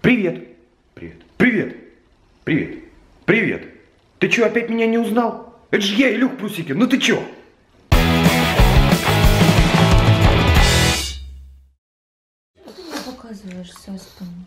Привет. Привет. Привет. Привет. Привет. Ты что, опять меня не узнал? Это же я, Илюх Прусикин. Ну ты чё? Показываешь со спины.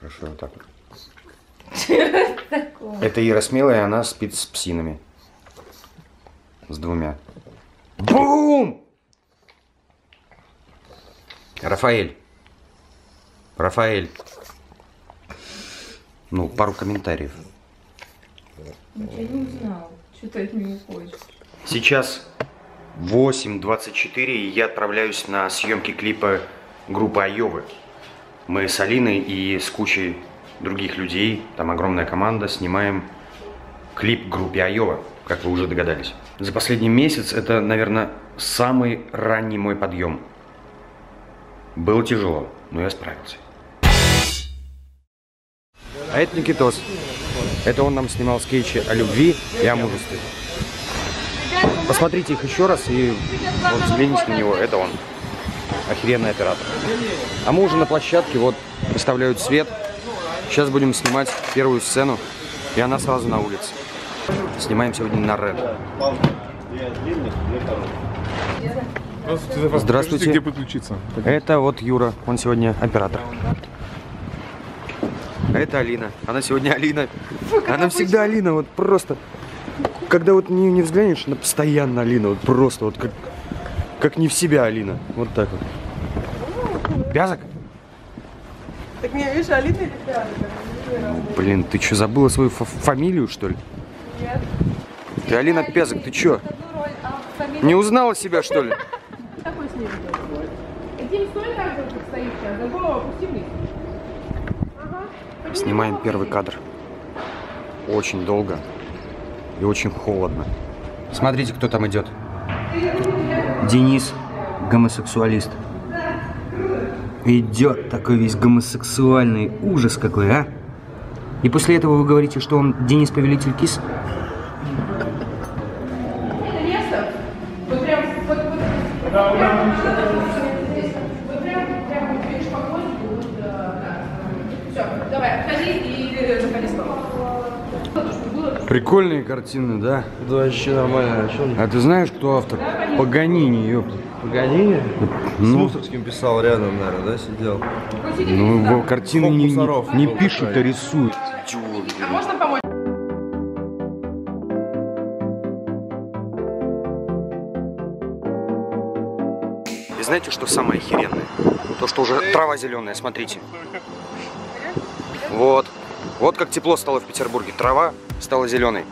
Хорошо, вот так. Такое. Это Ира Смелая, она спит с псинами. С двумя. Бум! Рафаэль. Рафаэль. Ну, пару комментариев. Ничего не узнал. Что ты от него хочешь? Сейчас 8.24, и я отправляюсь на съемки клипа группы Айовы. Мы с Алиной и с кучей других людей, там огромная команда, снимаем клип группе Айова, как вы уже догадались. За последний месяц это, наверное, самый ранний мой подъем. Было тяжело, но я справился. А это Никитос. Это он нам снимал скетчи о любви и о мужестве. Посмотрите их еще раз и вот взгляните на него, это он. Охеренный оператор. А мы уже на площадке, вот, выставляют свет. Сейчас будем снимать первую сцену, и она сразу на улице. Снимаем сегодня на Рен. Здравствуйте. Где подключиться? Это вот Юра, он сегодня оператор. А это Алина. Она сегодня Алина. Она всегда Алина, вот просто. Когда вот не, не взглянешь, она постоянно Алина, вот просто вот как, как не в себя Алина. Вот так вот. Пязок? Так мне, видишь, Алина или Пиана? Ну, блин, ты что, забыла свою фа- фамилию, что ли? Нет. Ты Алина Пязок, ты чё? Не узнала себя, что ли? Какой с ней же, как стоишь сейчас. Голову опусти вниз. Снимаем первый кадр. Очень долго и очень холодно. Смотрите, кто там идет. Денис, гомосексуалист. Идет такой весь гомосексуальный ужас какой, а? И после этого вы говорите, что он Денис Повелитель Кис? Прикольные картины, да? Да вообще нормально. А? А ты знаешь, кто автор? Паганини, ёпта. Паганини? С Ну, Мусорским писал рядом, наверное, да, сидел? ну его картины не, мусоров. не пишут, а рисуют. А можно помочь? И знаете, что самое охеренное? То, что уже трава зеленая, смотрите. Вот. Вот как тепло стало в Петербурге. Трава стала зеленой.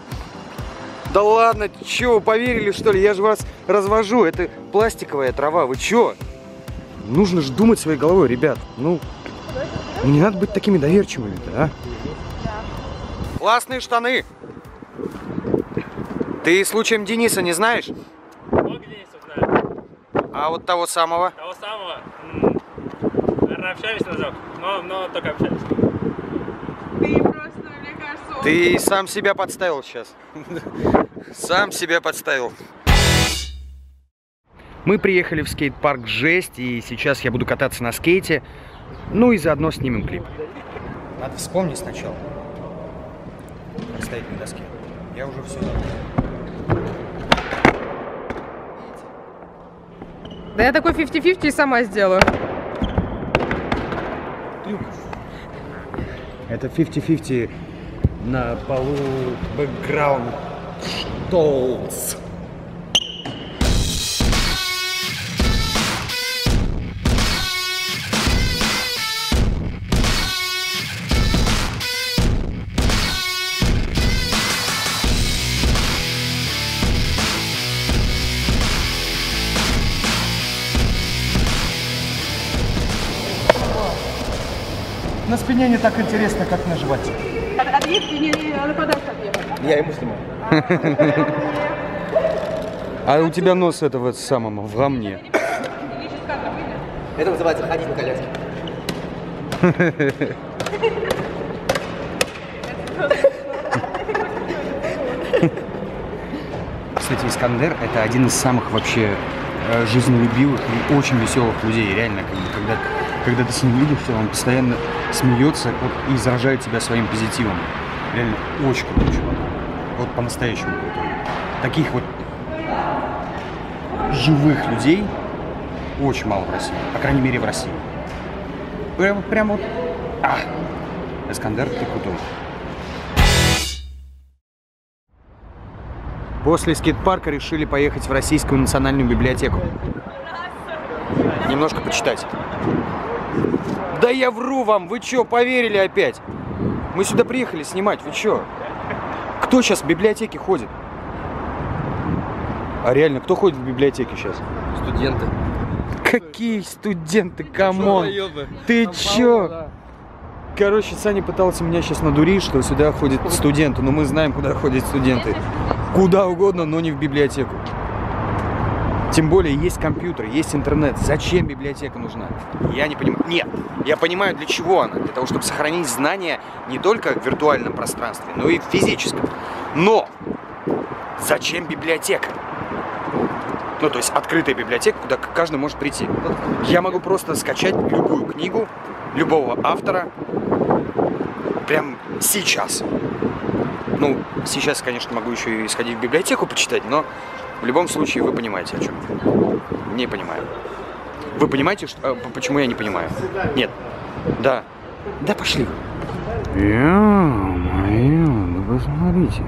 Да ладно, вы поверили что ли? Я же вас развожу. Это пластиковая трава. Вы чё? Нужно же думать своей головой, ребят. Ну, ну не надо быть такими доверчивыми-то, а? Классные штаны. Ты случаем Дениса не знаешь? Много Денисов знаю. А вот того самого? Того самого, м, наверное, общались разок, но, но только общались. Ты просто, мне кажется, он- Ты сам себя подставил сейчас. Сам себя подставил. Мы приехали в скейт-парк Жесть, и сейчас я буду кататься на скейте. Ну и заодно снимем клип. Надо вспомнить сначала. Простоять на доске. Я уже все Да я такой 50-50 и сама сделаю. Это 50-50 на полу бэкграунд Штолз. Спине не так интересно, как на животе. Отъедь, не, не, подальше отъехать. Я ему снимаю. А у тебя нос этого самого в говне. Это называется ходить на коляске. Кстати, Искандер это один из самых вообще э, жизнелюбивых и очень веселых людей. Реально, когда когда ты с ним видишься, он постоянно смеется вот, и заражает тебя своим позитивом. Реально очень крутой чувак. Вот по-настоящему крутой. Таких вот живых людей очень мало в России. По крайней мере, в России. Прям, прям вот... А! Эскандер, ты крутой. После скейт-парка решили поехать в Российскую национальную библиотеку. Немножко почитать. Я вру вам, вы чё, поверили опять? Мы сюда приехали снимать, вы чё? Кто сейчас в библиотеке ходит? А реально, кто ходит в библиотеке сейчас? Студенты. Какие студенты, come on? Ты чё? Короче, Саня пытался меня сейчас надурить, что сюда ходят студенты, но мы знаем, куда ходят студенты. Куда угодно, но не в библиотеку. Тем более есть компьютер, есть интернет. Зачем библиотека нужна? Я не понимаю. Нет, я понимаю, для чего она. Для того, чтобы сохранить знания не только в виртуальном пространстве, но и в физическом. Но зачем библиотека? Ну, то есть открытая библиотека, куда каждый может прийти. Я могу просто скачать любую книгу, любого автора, прям сейчас. Ну, сейчас, конечно, могу еще и сходить в библиотеку почитать, но в любом случае вы понимаете, о чем я. Не понимаю. Вы понимаете, что, э, почему я не понимаю? Нет. Да. Да пошли. Ё-моё, ну посмотрите.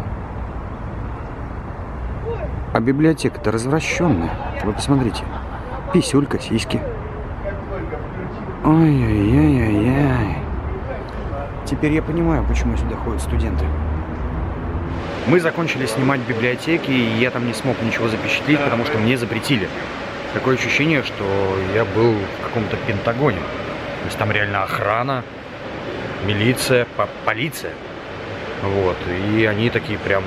А библиотека-то развращенная. Вы посмотрите. Писюлька, сиськи. Ой-ой-ой-ой-ой. Теперь я понимаю, почему сюда ходят студенты. Мы закончили снимать библиотеки, и я там не смог ничего запечатлеть, потому что мне запретили. Такое ощущение, что я был в каком-то Пентагоне. То есть там реально охрана, милиция, по- полиция. Вот. И они такие прям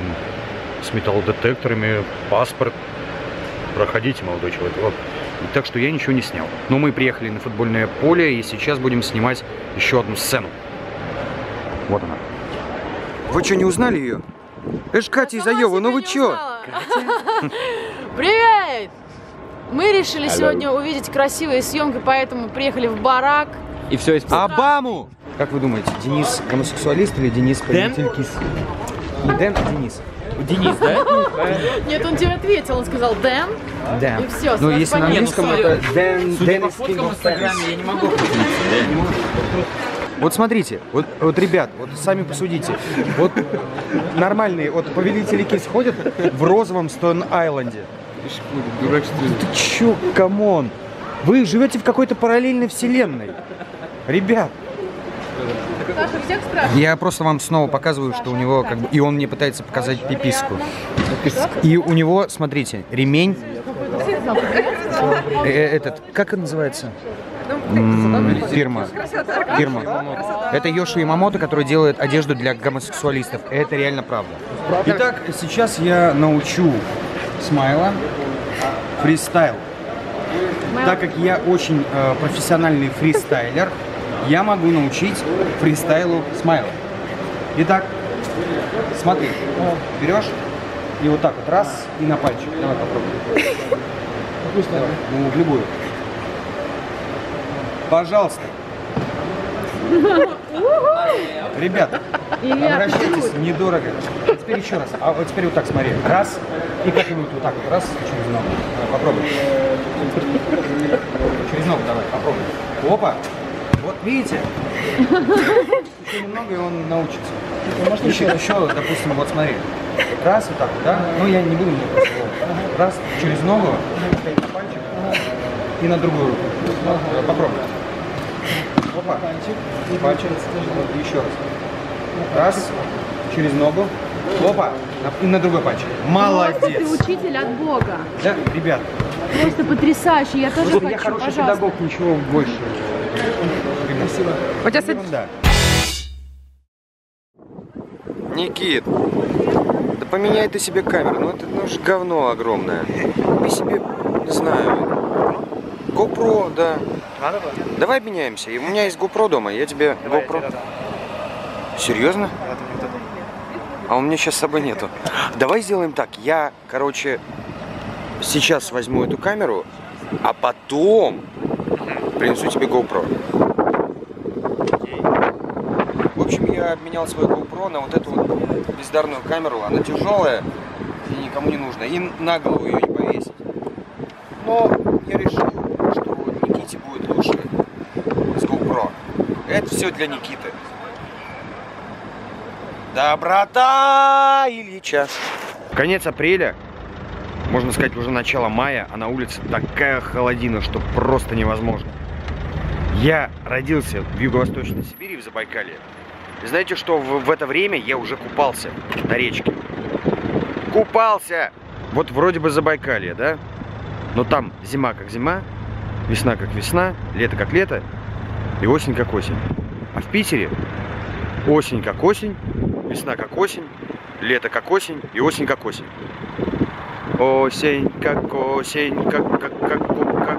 с металлодетекторами, паспорт. Проходите, молодой человек. Вот. И так что я ничего не снял. Но мы приехали на футбольное поле, и сейчас будем снимать еще одну сцену. Вот она. Вы что, не узнали ее? Ж Катя из Айовы, ну вы чё? Привет! Мы решили сегодня увидеть красивые съемки, поэтому приехали в барак. И все Обаму! Как вы думаете, Денис гомосексуалист или Денис победитель КИС? Не Дэн, а Денис. Денис, да? Нет, он тебе ответил, он сказал Дэн. Да. И всё, Ну, если на понятно. английском Ну, это Дэн, по Денис King of я не могу Вот смотрите, вот, вот, ребят, вот сами посудите. Вот нормальные, вот повелители КИС ходят в розовом Стоун-Айленде. Дурак, что ли? Ты чё, камон? Вы живете в какой-то параллельной вселенной. Ребят. Саша, всех спрашивают. Я просто вам снова показываю, что у него как бы... И он мне пытается показать пиписку. И у него, смотрите, ремень... э, этот, как он называется? Фирма. Фирма. Это Йоши Ямамото, который делает одежду для гомосексуалистов. Это реально правда. Итак, сейчас я научу Смайла фристайл. Так как я очень э, профессиональный фристайлер, я могу научить фристайлу Смайла. Итак, смотри, берешь и вот так вот раз и на пальчик. Давай попробуем. Давай, ну, в любую. Пожалуйста. Ребята, обращайтесь, недорого. А теперь еще раз. А вот теперь вот так смотри. Раз. И как-нибудь вот так вот. Раз. Через ногу. Давай, попробуй. Через ногу давай, попробуй. Опа. Вот видите? Еще немного, и он научится. Еще, еще, допустим, вот смотри. Раз вот так вот, да? Ну, я не буду мне просто. Раз, через ногу, пальчик, и на другую руку. Вот, Попробуй. Опа. Пальчик. Вот, еще раз. Раз, через ногу. Опа. На- И на другой пальчик. Ты Молодец. учитель от Бога. Да, ребят, Просто потрясающе. Я тоже вот хочу, я хороший пожалуйста. педагог, ничего больше. Спасибо. У тебя Ерунда. Никит, да поменяй ты себе камеру, ну это ну, говно огромное. Купи себе, не знаю, GoPro, да. Давай обменяемся. У меня есть GoPro дома, я тебе GoPro. Серьезно? А у меня сейчас с собой нету. Давай сделаем так. Я, короче, сейчас возьму эту камеру, а потом принесу тебе GoPro. В общем, я обменял свой GoPro на вот эту вот бездарную камеру. Она тяжелая и никому не нужна. И на голову ее не повесить. Но я решил, что Никите будет лучше с GoPro. Это все для Никиты. Доброта Ильича. Конец апреля, можно сказать, уже начало мая, а на улице такая холодина, что просто невозможно. Я родился в Юго-Восточной Сибири, в Забайкалье. И знаете, что в, в это время я уже купался на речке. Купался! Вот вроде бы Забайкалье, да? Но там зима как зима, весна как весна, лето как лето и осень как осень. А в Питере осень как осень, весна как осень, лето как осень и осень как осень. Осень как осень, как, как, как,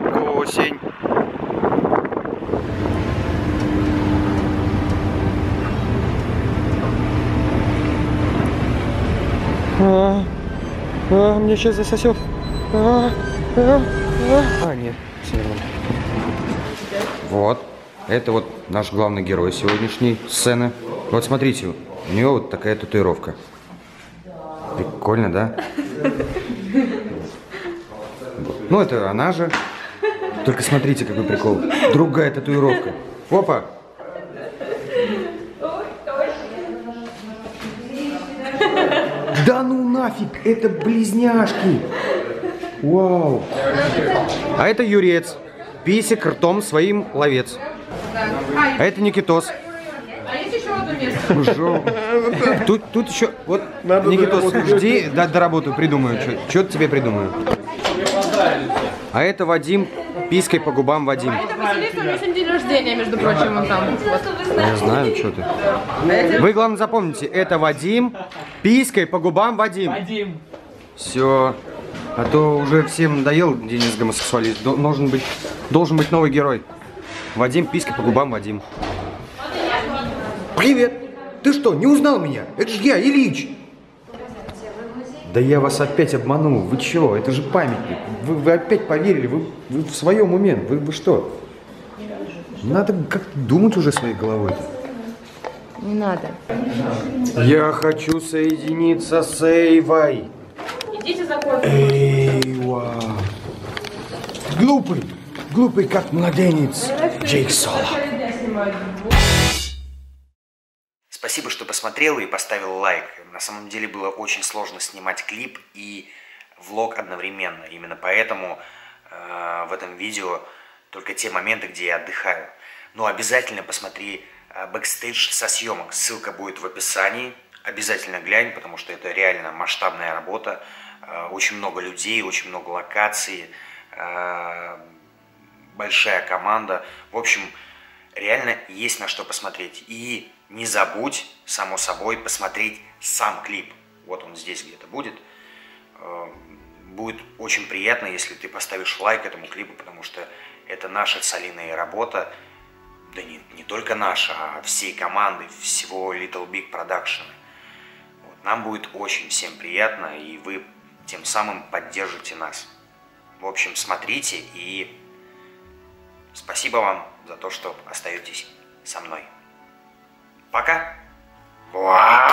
как осень. А, а, мне сейчас засосет. А, а, а. а нет, все нормально. Вот. Это вот наш главный герой сегодняшней сцены. Вот смотрите, у нее вот такая татуировка. Прикольно, да? Ну, это она же. Только смотрите, какой прикол. Другая татуировка. Опа! Да ну нафиг, это близняшки. Вау. А это Юрец. Писик ртом своим ловец. А это Никитос. А есть еще одно место? Тут, тут еще, вот, Никитос, жди, да, доработаю, придумаю, что-то тебе придумаю. А это Вадим, пиской по губам Вадим. Это Василиса, у него сегодня день рождения, между прочим, он там. Вот. Я знаю, что ты. Вы, главное, запомните, это Вадим, пиской по губам Вадим. Вадим. Все. А то уже всем надоел Денис гомосексуалист. До- Должен быть, должен быть новый герой. Вадим, писька по губам Вадим. Привет! Ты что, не узнал меня? Это же я, Ильич! Да я вас опять обманул. Вы чё? Это же памятник. Вы, вы опять поверили. Вы, вы в своем уме. Вы, вы что? Надо как-то думать уже своей головой. Не надо. Я хочу соединиться с Эйвой. Идите за кофе. Эйва. Глупый, глупый как младенец. Джейк Соло. Спасибо, что посмотрел и поставил лайк. На самом деле было очень сложно снимать клип и влог одновременно. Именно поэтому э, в этом видео только те моменты, где я отдыхаю. Но обязательно посмотри э, бэкстейдж со съемок. Ссылка будет в описании. Обязательно глянь, потому что это реально масштабная работа. Э, очень много людей, очень много локаций, э, большая команда. В общем, реально есть на что посмотреть. И не забудь, само собой, посмотреть сам клип. Вот он здесь где-то будет. Э, Будет очень приятно, если ты поставишь лайк этому клипу, потому что это наша с работа. Да не, не только наша, а всей команды, всего Little Big Production. Вот. Нам будет очень всем приятно, и вы тем самым поддержите нас. В общем, смотрите и спасибо вам за то, что остаетесь со мной. Пока! Вау!